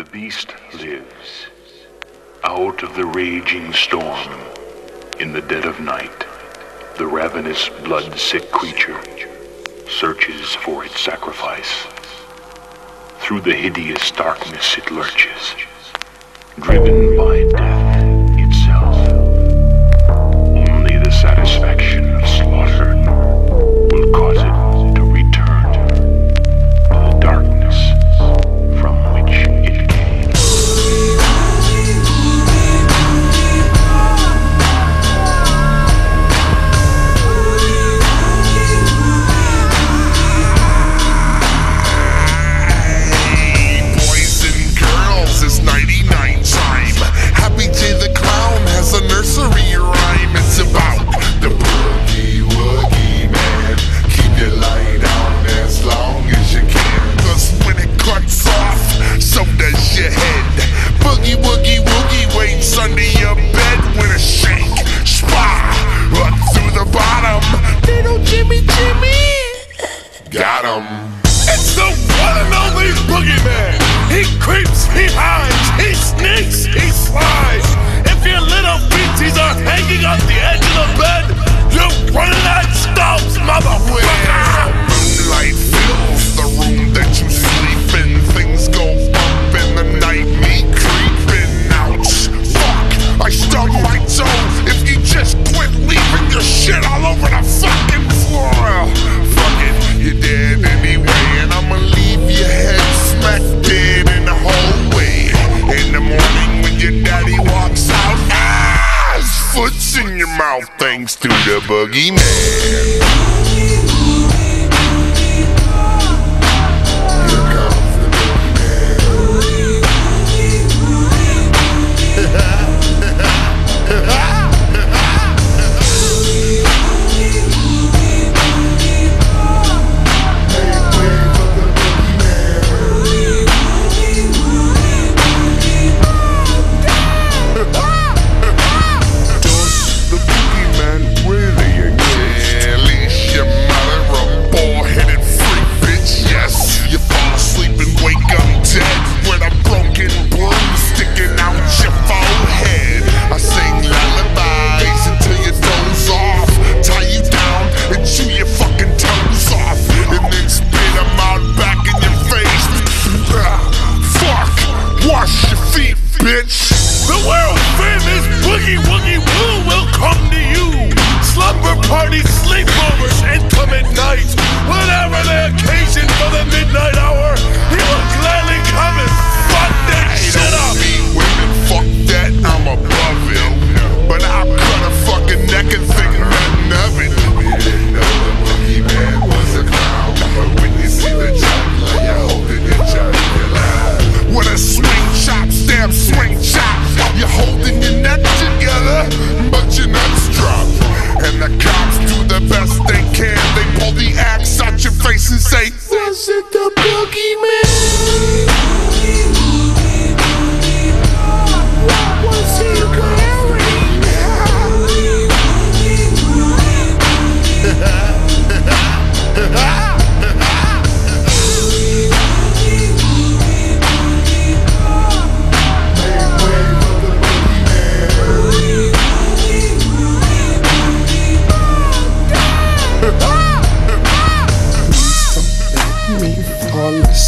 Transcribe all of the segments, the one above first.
The beast lives. Out of the raging storm, in the dead of night, the ravenous, blood-sick creature searches for its sacrifice. Through the hideous darkness it lurches, driven by death boogeyman. He creeps, he hides, he sneaks, he slides. If your little feeties are hanging off the edge of the bed, you're to the boogeyman. Bitch. The world famous Boogie Woogie Wu will come to you. Slumber parties, sleepovers, intimate nights, whatever the occasion for the midnight hour, swing chop. You're holding your neck together, but your nuts drop. And the cops do the best they can. They pull the axe out your face and say, Was it the boogeyman?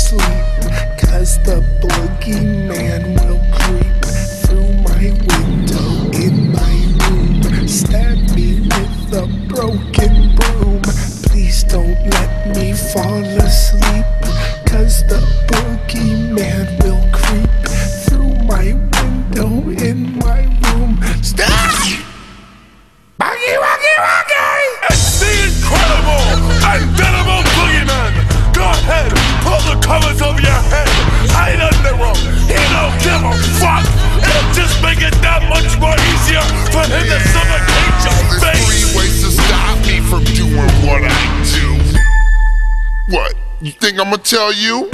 Fall asleep. Cause the boogeyman will creep Through my window in my room. Stab me with a broken broom. Please don't let me fall asleep. Cause the boogeyman will creep Through my window in my room What? You think I'ma tell you?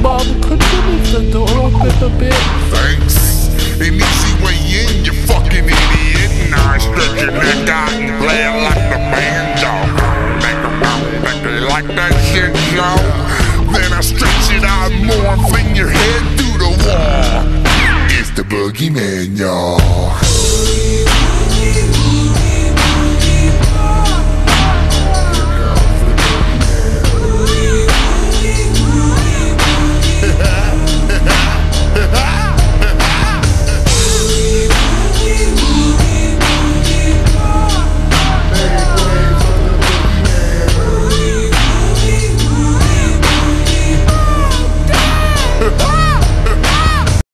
Mom, could you leave the door open a bit? Thanks. An easy way in, you fucking idiot. Now I stretch your neck out and play it like the banjo. Make a bounce, make it like that shit, yo. Then I stretch it out more and fling your head through the wall. It's the boogeyman, y'all.